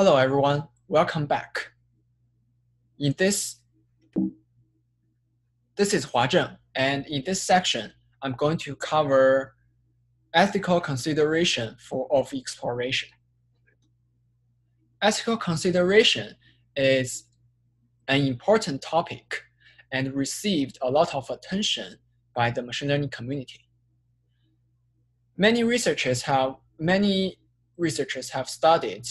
Hello, everyone. Welcome back. In this, this is Hua Zheng, and in this section, I'm going to cover ethical consideration for of exploration. Ethical consideration is an important topic and received a lot of attention by the machine learning community. Many researchers have many researchers have studied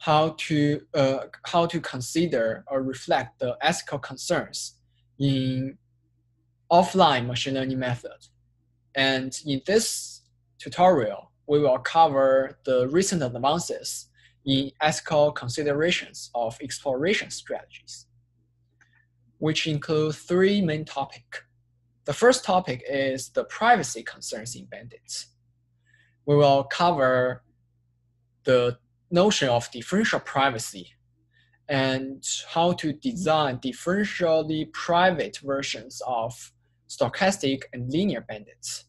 how to uh, how to consider or reflect the ethical concerns in offline machine learning method. And in this tutorial, we will cover the recent advances in ethical considerations of exploration strategies, which include three main topics. The first topic is the privacy concerns in bandits. We will cover the notion of differential privacy and how to design differentially private versions of stochastic and linear bandits.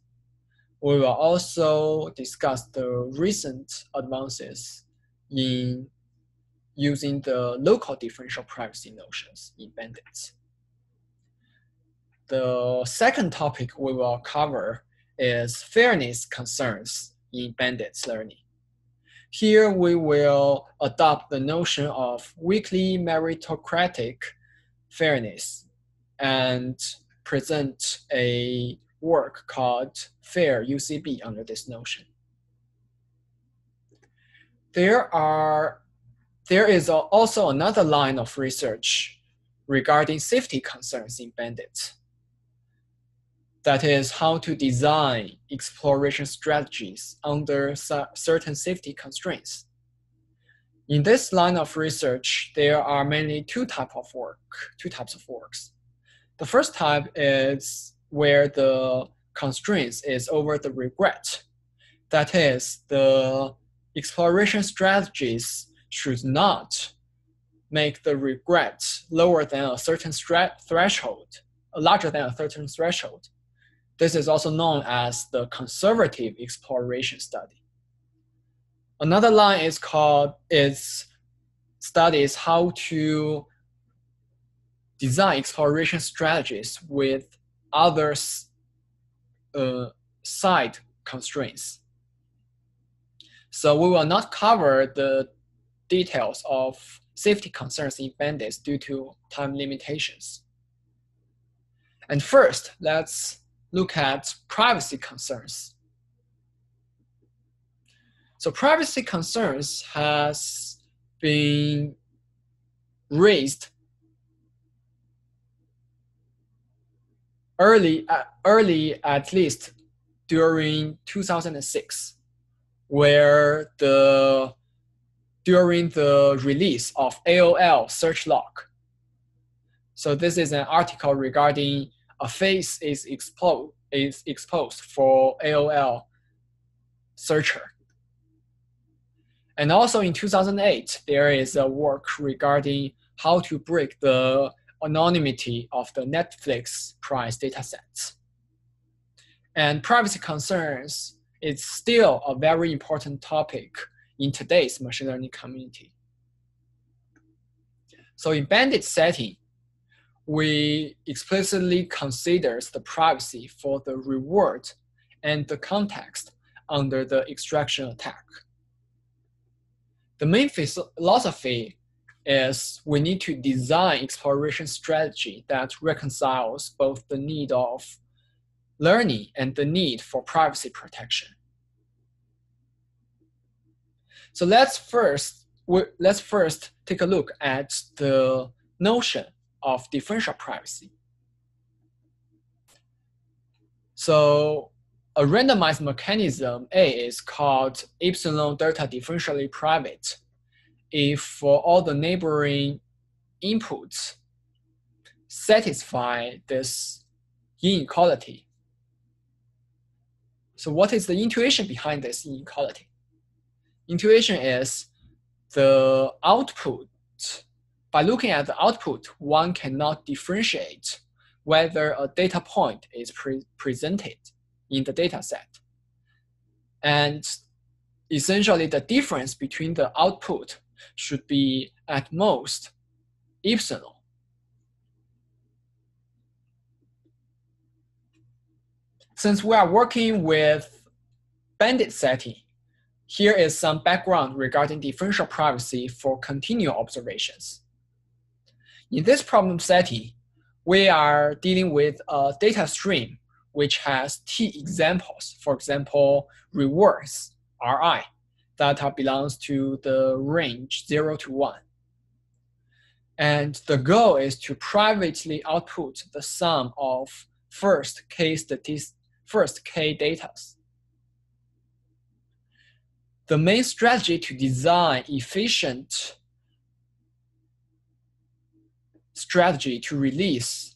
We will also discuss the recent advances in using the local differential privacy notions in bandits. The second topic we will cover is fairness concerns in bandits learning. Here we will adopt the notion of weakly meritocratic fairness and present a work called Fair UCB under this notion. There are there is also another line of research regarding safety concerns in bandits that is how to design exploration strategies under certain safety constraints. In this line of research, there are mainly two type of work, two types of works. The first type is where the constraints is over the regret. That is, the exploration strategies should not make the regret lower than a certain threshold, larger than a certain threshold, this is also known as the conservative exploration study. Another line is called is studies how to design exploration strategies with other uh, side constraints. So we will not cover the details of safety concerns in bandits due to time limitations. And first, let's look at privacy concerns. So privacy concerns has been raised early, uh, early at least during 2006, where the during the release of AOL search log. So this is an article regarding a face is exposed is exposed for AOL searcher. And also in 2008, there is a work regarding how to break the anonymity of the Netflix prize datasets. And privacy concerns is still a very important topic in today's machine learning community. So in bandit setting, we explicitly considers the privacy for the reward and the context under the extraction attack. The main philosophy is we need to design exploration strategy that reconciles both the need of learning and the need for privacy protection. So let's first let's first take a look at the notion of differential privacy. So a randomized mechanism A is called epsilon delta differentially private if for all the neighboring inputs satisfy this inequality. So what is the intuition behind this inequality? Intuition is the output by looking at the output, one cannot differentiate whether a data point is pre presented in the data set. And essentially the difference between the output should be at most epsilon. Since we are working with bandit setting, here is some background regarding differential privacy for continual observations. In this problem setting, we are dealing with a data stream which has t examples, for example, rewards, Ri, data belongs to the range 0 to 1. And the goal is to privately output the sum of first k first k datas. The main strategy to design efficient strategy to release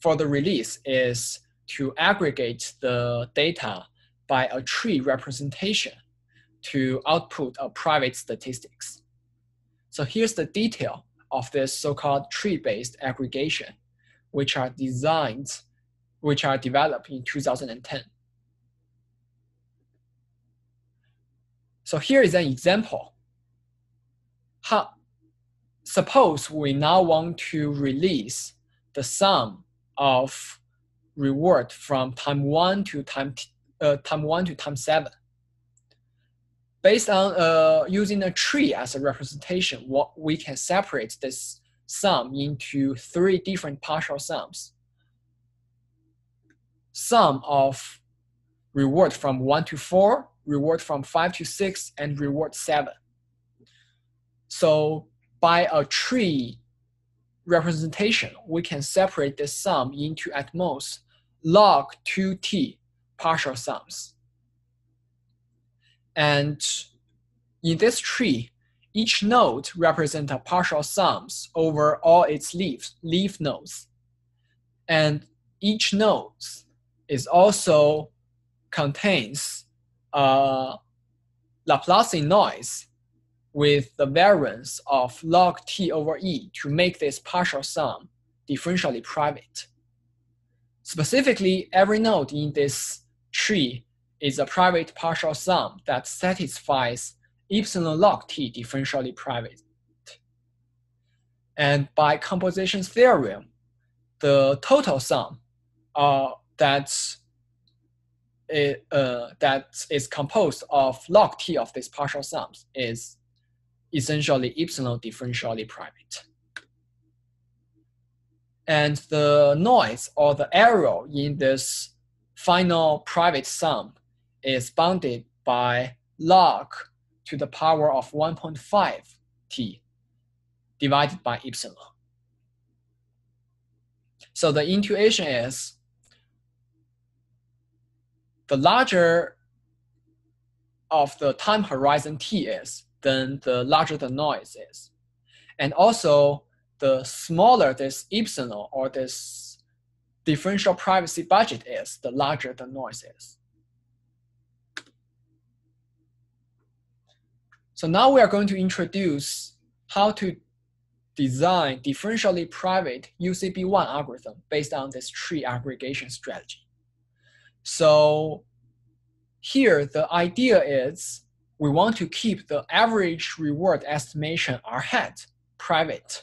for the release is to aggregate the data by a tree representation to output a private statistics. So here's the detail of this so-called tree-based aggregation, which are designed, which are developed in 2010. So here is an example. How, suppose we now want to release the sum of reward from time one to time, uh, time one to time seven. Based on uh, using a tree as a representation, what we can separate this sum into three different partial sums. Sum of reward from one to four, reward from five to six, and reward seven. So by a tree representation, we can separate the sum into at most log 2t partial sums. And in this tree, each node represents a partial sums over all its leaves, leaf nodes. And each node is also contains a Laplacian noise with the variance of log t over e to make this partial sum differentially private. Specifically, every node in this tree is a private partial sum that satisfies epsilon log t differentially private. And by composition theorem, the total sum uh, that's it, uh, that is composed of log t of these partial sums is essentially epsilon differentially private. And the noise or the error in this final private sum is bounded by log to the power of 1.5 t divided by epsilon. So the intuition is the larger of the time horizon t is, then the larger the noise is. And also, the smaller this epsilon or this differential privacy budget is, the larger the noise is. So now we are going to introduce how to design differentially private UCB1 algorithm based on this tree aggregation strategy. So here, the idea is we want to keep the average reward estimation hat private.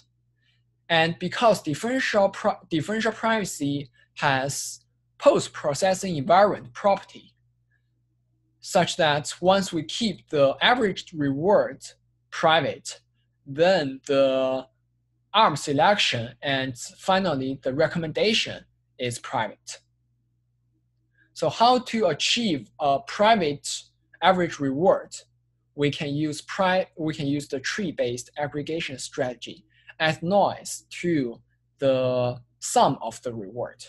And because differential, differential privacy has post-processing invariant property, such that once we keep the average reward private, then the arm selection and finally the recommendation is private. So how to achieve a private average reward, we can use pri we can use the tree-based aggregation strategy as noise to the sum of the reward.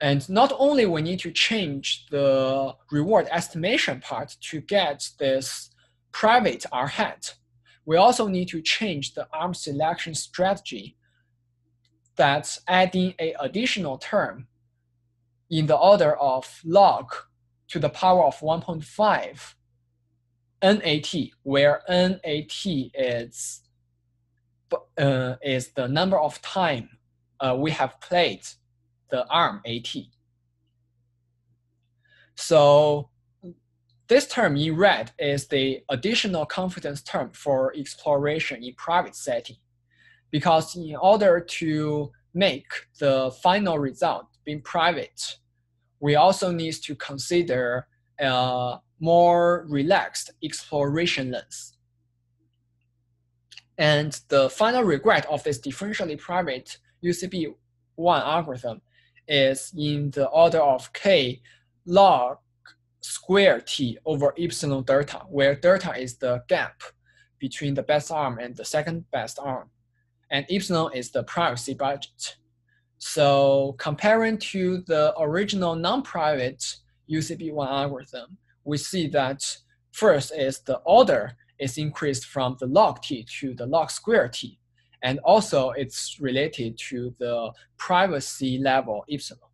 And not only we need to change the reward estimation part to get this private R hat, we also need to change the arm selection strategy that's adding a additional term in the order of log to the power of 1.5 NAT, where NAT is, uh, is the number of time uh, we have played the arm AT. So this term in red is the additional confidence term for exploration in private setting. Because in order to make the final result being private, we also need to consider a more relaxed exploration lens. And the final regret of this differentially private UCB1 algorithm is in the order of k log square t over epsilon delta, where delta is the gap between the best arm and the second best arm, and epsilon is the privacy budget. So comparing to the original non-private UCB1 algorithm, we see that first is the order is increased from the log t to the log square t, and also it's related to the privacy level epsilon.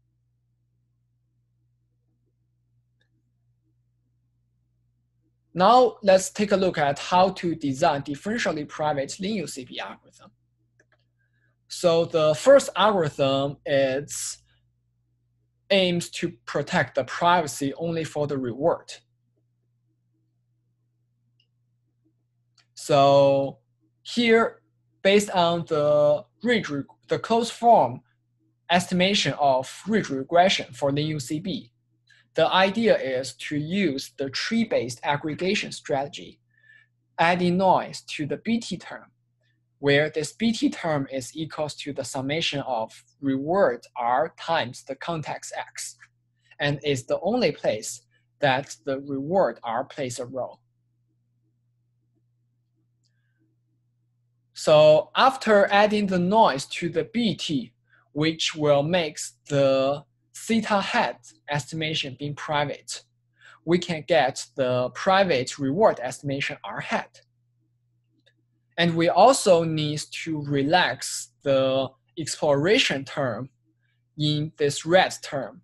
Now let's take a look at how to design differentially private LinUCB algorithm. So the first algorithm is aims to protect the privacy only for the reward. So here, based on the ridge, the closed form estimation of ridge regression for LinUCB, the idea is to use the tree-based aggregation strategy, adding noise to the BT term, where this BT term is equals to the summation of reward R times the context X, and is the only place that the reward R plays a role. So after adding the noise to the BT, which will make the theta hat estimation being private, we can get the private reward estimation R hat. And we also need to relax the exploration term in this red term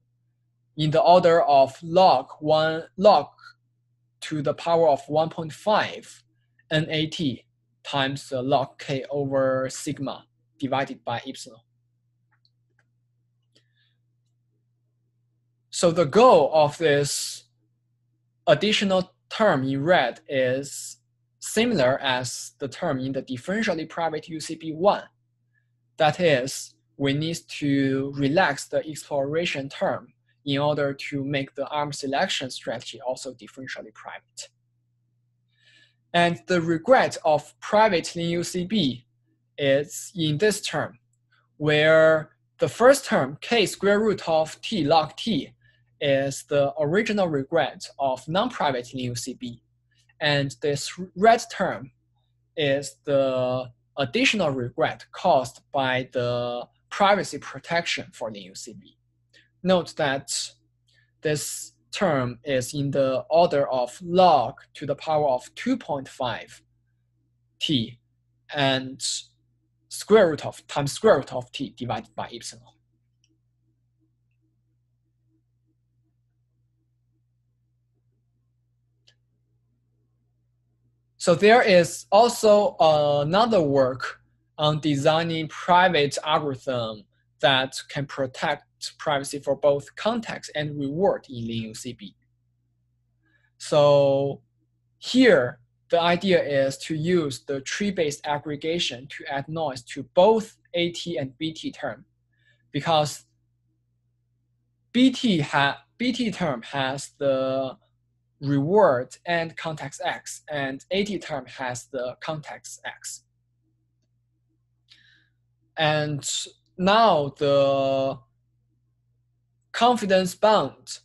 in the order of log one log to the power of 1.5 NAT times the log k over sigma divided by epsilon. So the goal of this additional term in red is similar as the term in the differentially private UCB1. That is, we need to relax the exploration term in order to make the arm selection strategy also differentially private. And the regret of private LinUCB is in this term, where the first term, k square root of t log t, is the original regret of non-private LinUCB. And this red term is the additional regret caused by the privacy protection for the UCB. Note that this term is in the order of log to the power of 2.5 t and square root of times square root of t divided by epsilon. So there is also another work on designing private algorithm that can protect privacy for both context and reward in LinUCB. So here, the idea is to use the tree-based aggregation to add noise to both AT and BT term because BT, ha BT term has the reward and context X, and AT term has the context X. And now the confidence bound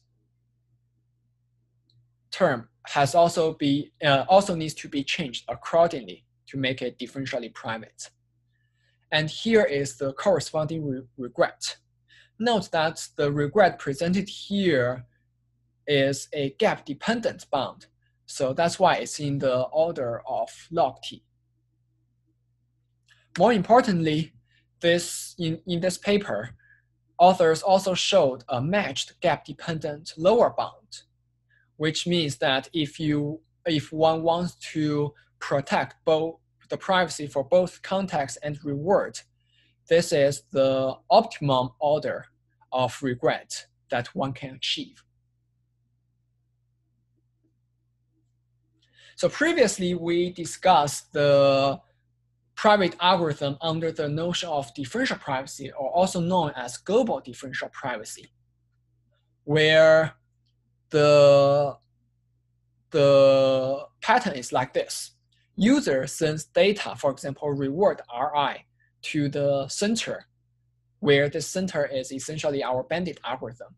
term has also be uh, also needs to be changed accordingly to make it differentially private. And here is the corresponding re regret. Note that the regret presented here is a gap dependent bound. So that's why it's in the order of log t. More importantly, this in, in this paper, authors also showed a matched gap dependent lower bound, which means that if you if one wants to protect both the privacy for both context and reward, this is the optimum order of regret that one can achieve. So previously we discussed the private algorithm under the notion of differential privacy, or also known as global differential privacy, where the, the pattern is like this. User sends data, for example, reward Ri to the center, where the center is essentially our bandit algorithm.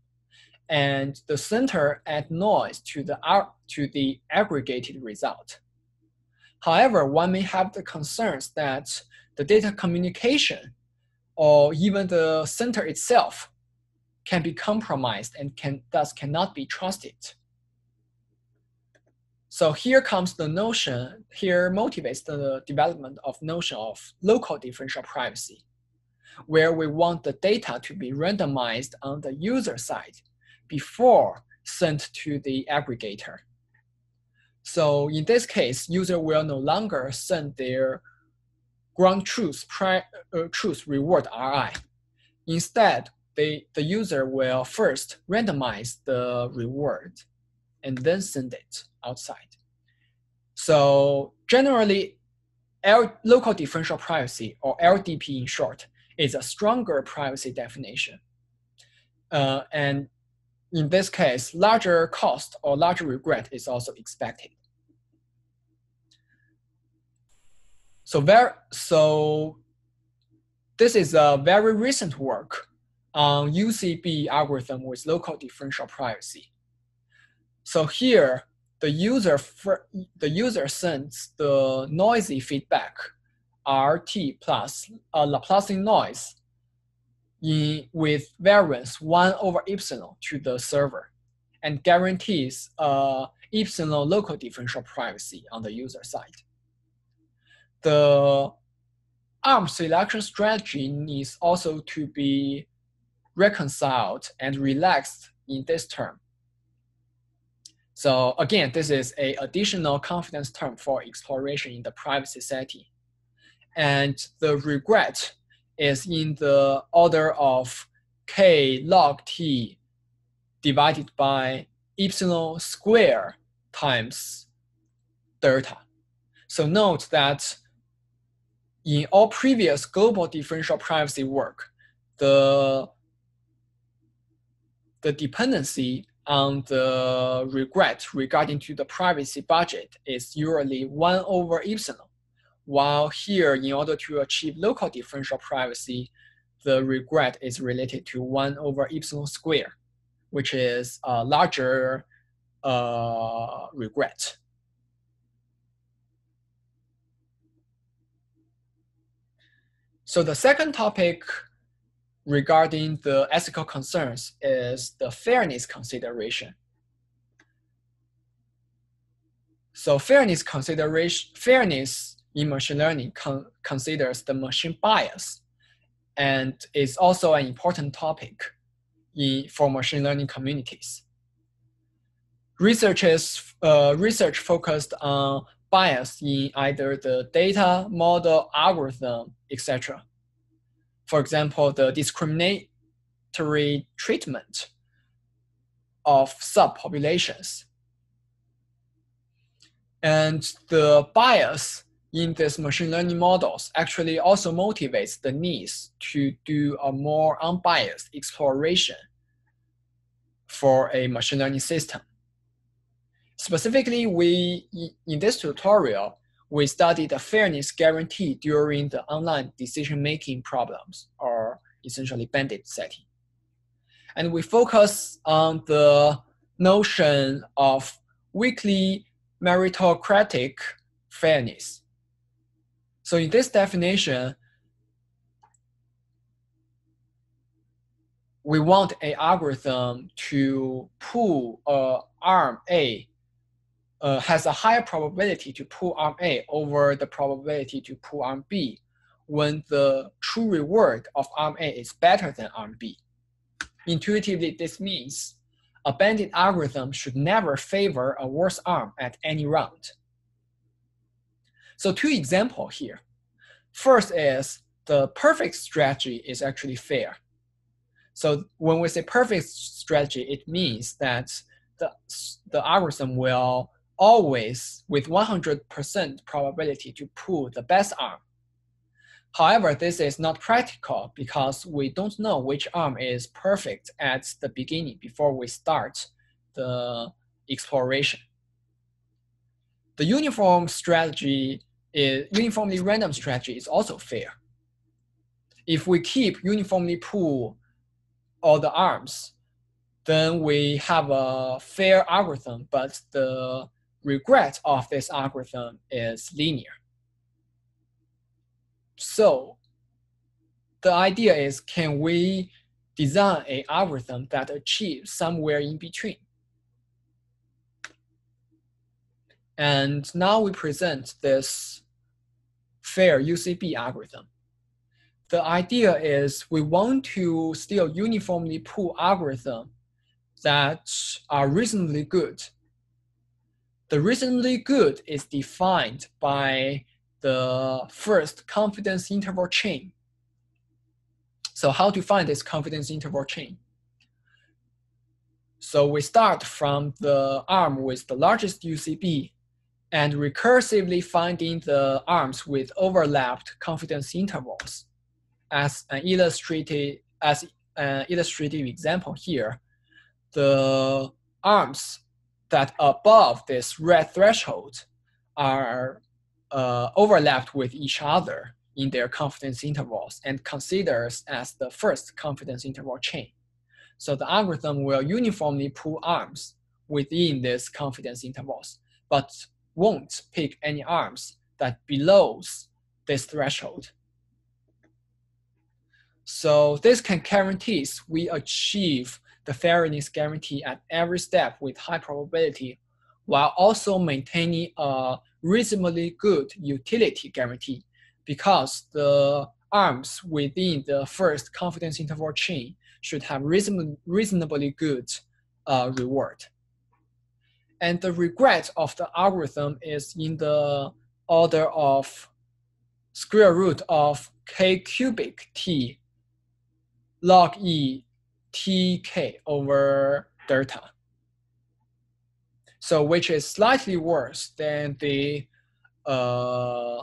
And the center add noise to the, to the aggregated result. However, one may have the concerns that the data communication or even the center itself can be compromised and can thus cannot be trusted. So here comes the notion, here motivates the development of notion of local differential privacy, where we want the data to be randomized on the user side before sent to the aggregator. So in this case, user will no longer send their ground truth, uh, truth reward RI. Instead, they, the user will first randomize the reward and then send it outside. So generally, L, local differential privacy, or LDP in short, is a stronger privacy definition. Uh, and in this case, larger cost or larger regret is also expected. So, very, so this is a very recent work on UCB algorithm with local differential privacy. So here, the user, the user sends the noisy feedback, RT plus uh, a Laplacian noise in, with variance 1 over epsilon to the server and guarantees uh, epsilon local differential privacy on the user side. The ARM selection strategy needs also to be reconciled and relaxed in this term. So again, this is a additional confidence term for exploration in the privacy setting. And the regret is in the order of k log t divided by epsilon square times delta. So note that in all previous global differential privacy work, the, the dependency on the regret regarding to the privacy budget is usually 1 over epsilon while here, in order to achieve local differential privacy, the regret is related to 1 over epsilon square, which is a larger uh, regret. So the second topic regarding the ethical concerns is the fairness consideration. So fairness consideration, fairness in machine learning con considers the machine bias and is also an important topic in, for machine learning communities. Researchers, uh, research focused on bias in either the data, model, algorithm, etc. For example, the discriminatory treatment of subpopulations. And the bias in these machine learning models actually also motivates the needs to do a more unbiased exploration for a machine learning system. Specifically, we in this tutorial, we studied the fairness guarantee during the online decision-making problems, or essentially bandit setting. And we focus on the notion of weakly meritocratic fairness so in this definition, we want a algorithm to pull uh, arm A uh, has a higher probability to pull arm A over the probability to pull arm B when the true reward of arm A is better than arm B. Intuitively, this means a bandit algorithm should never favor a worse arm at any round. So two examples here. First is the perfect strategy is actually fair. So when we say perfect strategy, it means that the, the algorithm will always with 100% probability to pull the best arm. However, this is not practical because we don't know which arm is perfect at the beginning before we start the exploration. The uniform strategy is uniformly random strategy is also fair. If we keep uniformly pull all the arms, then we have a fair algorithm, but the regret of this algorithm is linear. So the idea is, can we design an algorithm that achieves somewhere in between? And now we present this fair UCB algorithm. The idea is we want to still uniformly pull algorithm that are reasonably good. The reasonably good is defined by the first confidence interval chain. So how to find this confidence interval chain? So we start from the arm with the largest UCB and recursively finding the arms with overlapped confidence intervals. As an illustrated, as an illustrative example here, the arms that above this red threshold are uh, overlapped with each other in their confidence intervals and considers as the first confidence interval chain. So the algorithm will uniformly pull arms within these confidence intervals, but won't pick any arms that belows this threshold. So this can guarantees we achieve the fairness guarantee at every step with high probability while also maintaining a reasonably good utility guarantee because the arms within the first confidence interval chain should have reason, reasonably good uh, reward. And the regret of the algorithm is in the order of square root of k cubic t log e tk over delta. So which is slightly worse than the uh,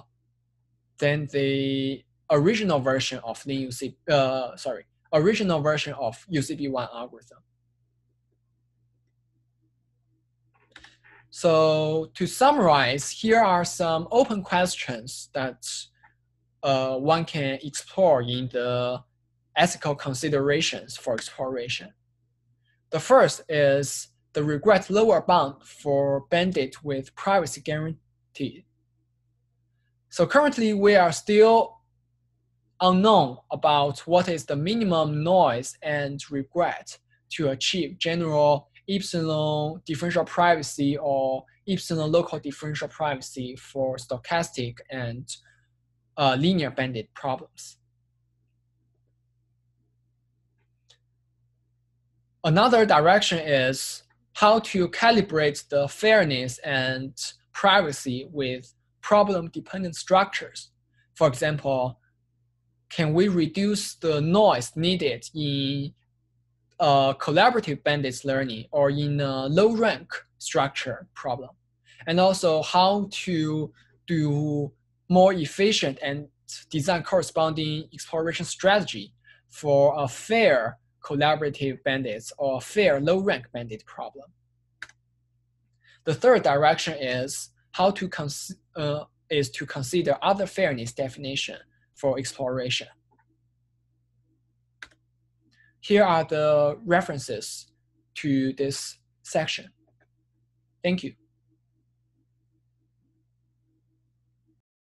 than the original version of the UC, uh, sorry, original version of UCB1 algorithm. So to summarize, here are some open questions that uh, one can explore in the ethical considerations for exploration. The first is the regret lower bound for bandit with privacy guarantee. So currently we are still unknown about what is the minimum noise and regret to achieve general epsilon differential privacy or epsilon local differential privacy for stochastic and uh, linear bandit problems. Another direction is how to calibrate the fairness and privacy with problem-dependent structures. For example, can we reduce the noise needed in collaborative bandits learning or in a low rank structure problem. And also how to do more efficient and design corresponding exploration strategy for a fair collaborative bandits or fair low rank bandit problem. The third direction is how to uh, is to consider other fairness definition for exploration. Here are the references to this section. Thank you.